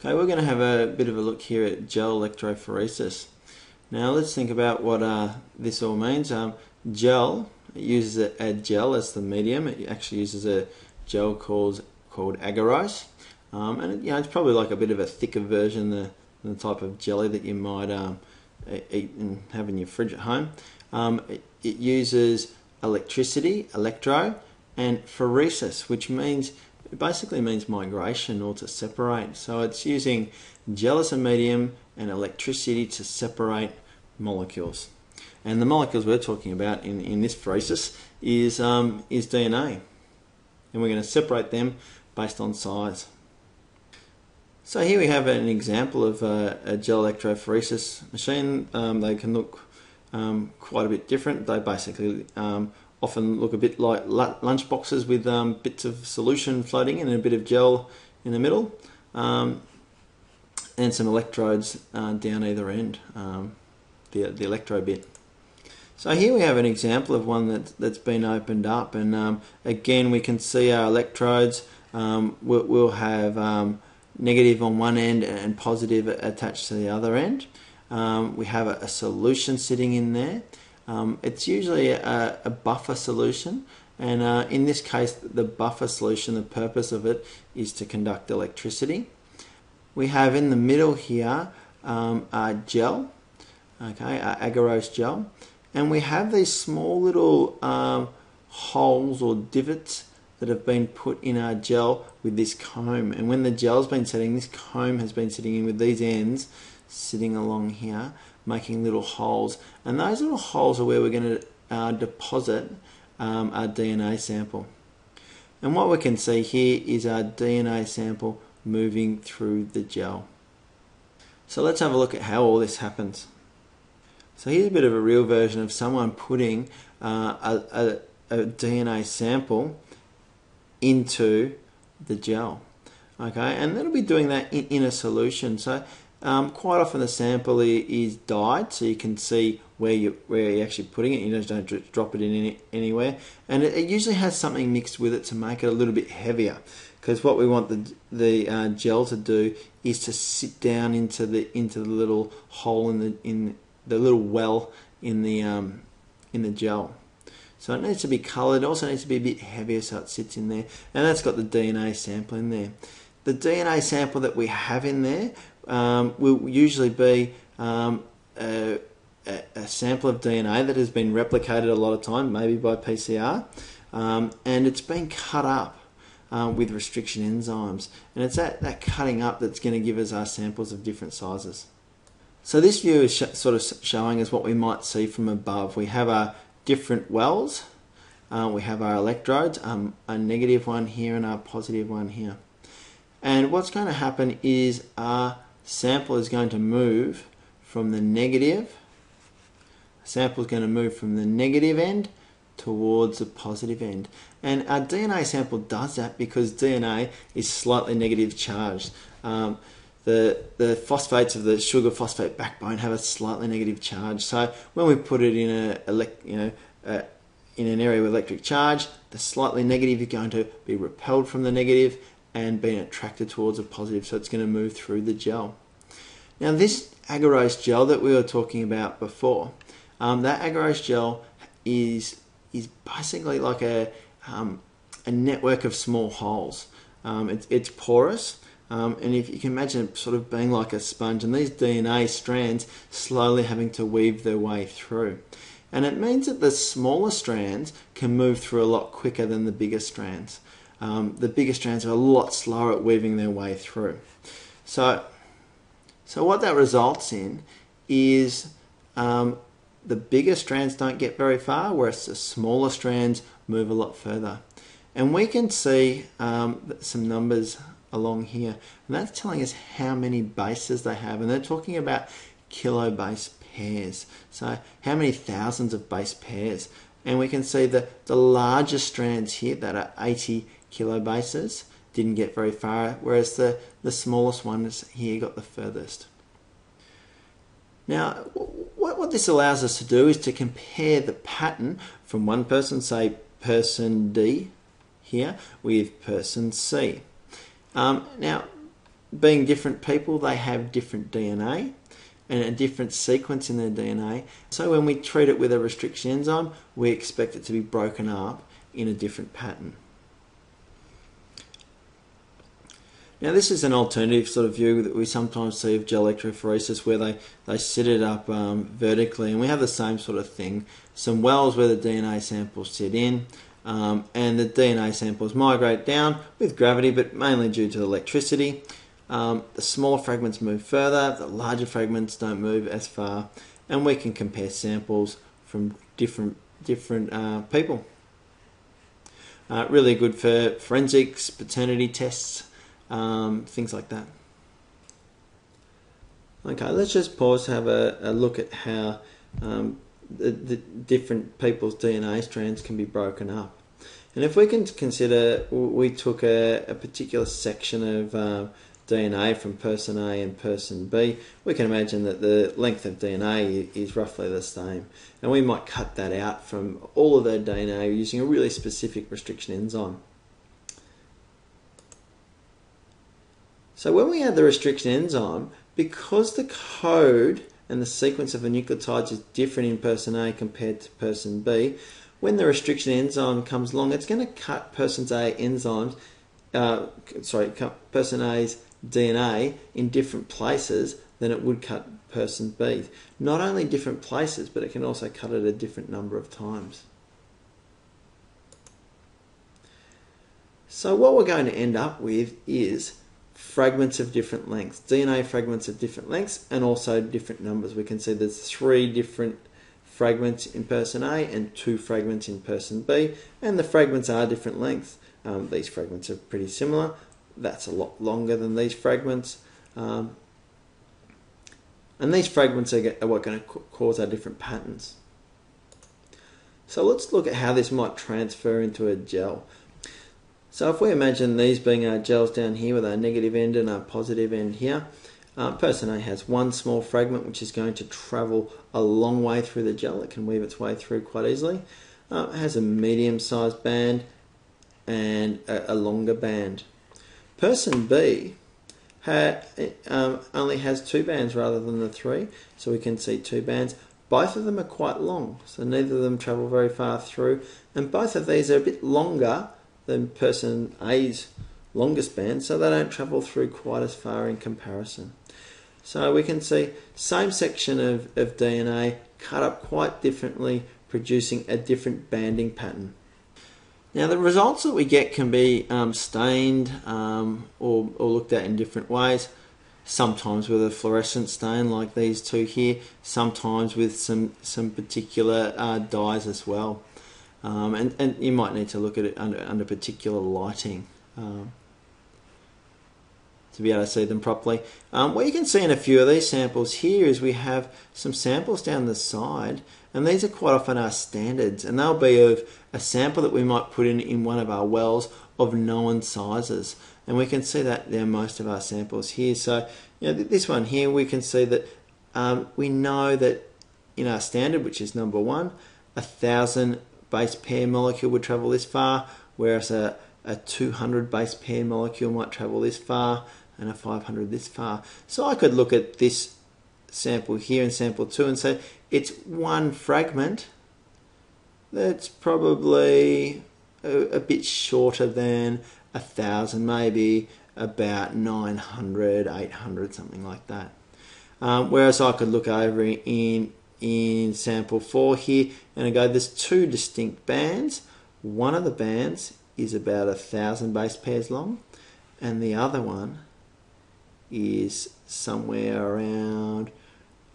Okay, we're going to have a bit of a look here at gel electrophoresis. Now let's think about what uh, this all means. Um, gel uses a, a, gel as the medium. It actually uses a gel called called agarose, um, and it, you know it's probably like a bit of a thicker version than the, the type of jelly that you might um, eat and have in your fridge at home. Um, it, it uses electricity, electro, and phoresis, which means it basically means migration or to separate. So it's using gel as a medium and electricity to separate molecules. And the molecules we're talking about in, in this process is, um, is DNA. And we're going to separate them based on size. So here we have an example of a, a gel electrophoresis machine. Um, they can look um, quite a bit different. They basically um, often look a bit like lunch boxes with um, bits of solution floating in and a bit of gel in the middle, um, and some electrodes uh, down either end, um, the, the electrode bit. So here we have an example of one that, that's been opened up, and um, again we can see our electrodes. Um, we'll, we'll, have um, negative on one end and positive attached to the other end. we have a, a solution sitting in there. Um, it's usually a, a, buffer solution, and uh, in this case, the buffer solution, the purpose of it is to conduct electricity. We have in the middle here um, a gel, okay, our agarose gel, and we have these small little um, holes or divots that have been put in our gel with this comb. And when the gel's been setting, this comb has been sitting in with these ends sitting along here making little holes. And those little holes are where we're going to uh, deposit um, our DNA sample. And what we can see here is our DNA sample moving through the gel. So let's have a look at how all this happens. So here's a bit of a real version of someone putting uh, a, a, a DNA sample into the gel. Okay, and that'll be doing that in, in a solution. So um, quite often the sample is dyed, so you can see where you where you're actually putting it. You don't drop it in any, anywhere, and it, it, usually has something mixed with it to make it a little bit heavier. Because what we want the the uh, gel to do is to sit down into the into the little hole in the in the little well in the um, in the gel. So it needs to be coloured. It also needs to be a bit heavier so it sits in there, and that's got the DNA sample in there. The DNA sample that we have in there um, will usually be um, a, a, sample of DNA that has been replicated a lot of time, maybe by PCR, um, and it's been cut up um, with restriction enzymes. And it's that, that cutting up that's going to give us our samples of different sizes. So this view is sort of showing us what we might see from above. We have our different wells, uh, we have our electrodes, um, a negative one here and a positive one here. And what's going to happen is our sample is going to move from the negative, sample is going to move from the negative end towards the positive end. And our DNA sample does that because DNA is slightly negative charged. Um, the, the phosphates of the sugar phosphate backbone have a slightly negative charge. So when we put it in a, you know, a, in an area with electric charge, the slightly negative is going to be repelled from the negative and being attracted towards a positive, so it's going to move through the gel. Now, this agarose gel that we were talking about before, um, that agarose gel is is basically like a um, a network of small holes. Um, it's, porous, um, and if you can imagine it sort of being like a sponge, and these DNA strands slowly having to weave their way through. And it means that the smaller strands can move through a lot quicker than the bigger strands um, the bigger strands are a lot slower at weaving their way through. So, so what that results in is um, the bigger strands don't get very far, whereas the smaller strands move a lot further. And we can see um, some numbers along here, and that's telling us how many bases they have, and they're talking about kilobase pairs. So how many thousands of base pairs? And we can see that the larger strands here that are 80 kilobases didn't get very far, whereas the, the smallest ones here got the furthest. Now, what, what this allows us to do is to compare the pattern from one person, say person D here, with person C. Um, now, being different people, they have different DNA and a different sequence in their DNA. So when we treat it with a restriction enzyme, we expect it to be broken up in a different pattern. Now this is an alternative sort of view that we sometimes see of gel electrophoresis where they, they sit it up um, vertically and we have the same sort of thing. Some wells where the DNA samples sit in um, and the DNA samples migrate down with gravity but mainly due to electricity. Um, the smaller fragments move further, the larger fragments don't move as far and we can compare samples from different, different uh, people. Uh, really good for forensics, paternity tests, um, things like that. Okay, let's just pause have a, a look at how um, the, the, different people's DNA strands can be broken up. And if we can consider, we took a, a particular section of uh, DNA from person A and person B, we can imagine that the length of DNA is roughly the same. And we might cut that out from all of their DNA using a really specific restriction enzyme. So when we add the restriction enzyme, because the code and the sequence of the nucleotides is different in person A compared to person B, when the restriction enzyme comes along, it's going to cut person A enzymes, uh, sorry, person A's DNA in different places than it would cut person B. Not only different places, but it can also cut it a different number of times. So what we're going to end up with is fragments of different lengths, DNA fragments of different lengths, and also different numbers. We can see there's three different fragments in person A and two fragments in person B, and the fragments are different lengths. Um, these fragments are pretty similar. That's a lot longer than these fragments. Um, and these fragments are, are what going to cause our different patterns. So let's look at how this might transfer into a gel. So if we imagine these being our gels down here with our negative end and our positive end here, uh, person A has one small fragment which is going to travel a long way through the gel. It can weave its way through quite easily. Uh, has a medium sized band and a, a longer band. Person B um, only has two bands rather than the three, so we can see two bands. Both of them are quite long, so neither of them travel very far through, and both of these are a bit longer than person A's longest band, so they don't travel through quite as far in comparison. So we can see same section of, of DNA cut up quite differently, producing a different banding pattern. Now the results that we get can be um, stained um, or, or looked at in different ways. Sometimes with a fluorescent stain like these two here, sometimes with some, some particular uh, dyes as well. Um, and, and you might need to look at it under, under particular lighting um, to be able to see them properly. Um, what you can see in a few of these samples here is we have some samples down the side and these are quite often our standards and they'll be of a sample that we might put in in one of our wells of known sizes and we can see that there most of our samples here so you know, this one here we can see that um, we know that in our standard which is number one a thousand base pair molecule would travel this far, whereas a, a 200 base pair molecule might travel this far and a 500 this far. So I could look at this sample here and sample 2 and say it's one fragment that's probably a, a bit shorter than a thousand, maybe about 900, 800, something like that. Um, whereas I could look over in in sample 4 here. And I go there's two distinct bands. One of the bands is about a thousand base pairs long and the other one is somewhere around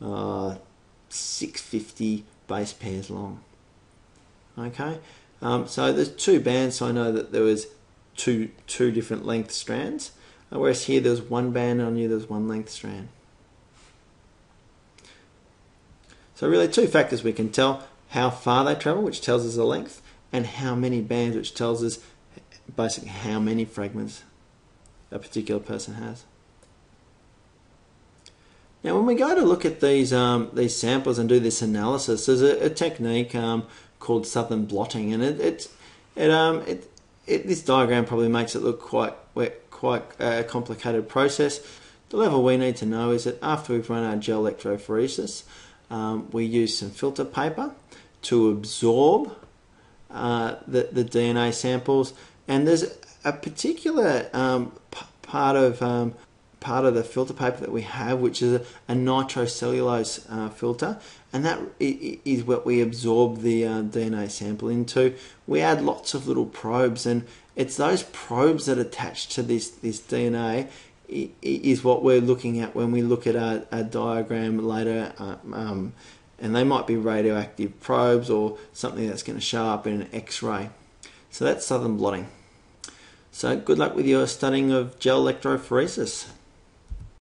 uh, 650 base pairs long. Okay? Um, so there's two bands so I know that there was two two different length strands. Whereas here there's one band on you there's one length strand So really two factors we can tell how far they travel, which tells us the length, and how many bands, which tells us basically how many fragments a particular person has. Now, when we go to look at these um, these samples and do this analysis, there's a, a technique um, called Southern blotting, and it it, it um it, it, this diagram probably makes it look quite quite a complicated process. The level we need to know is that after we've run our gel electrophoresis, um, we use some filter paper to absorb uh, the, the DNA samples, and there's a particular um, p- part of um, part of the filter paper that we have, which is a, a nitrocellulose uh, filter, and that is what we absorb the uh, DNA sample into. We add lots of little probes, and it's those probes that attach to this this DNA is what we're looking at when we look at a, a diagram later. Uh, um, and they might be radioactive probes or something that's going to show up in an X-ray. So that's southern blotting. So good luck with your studying of gel electrophoresis.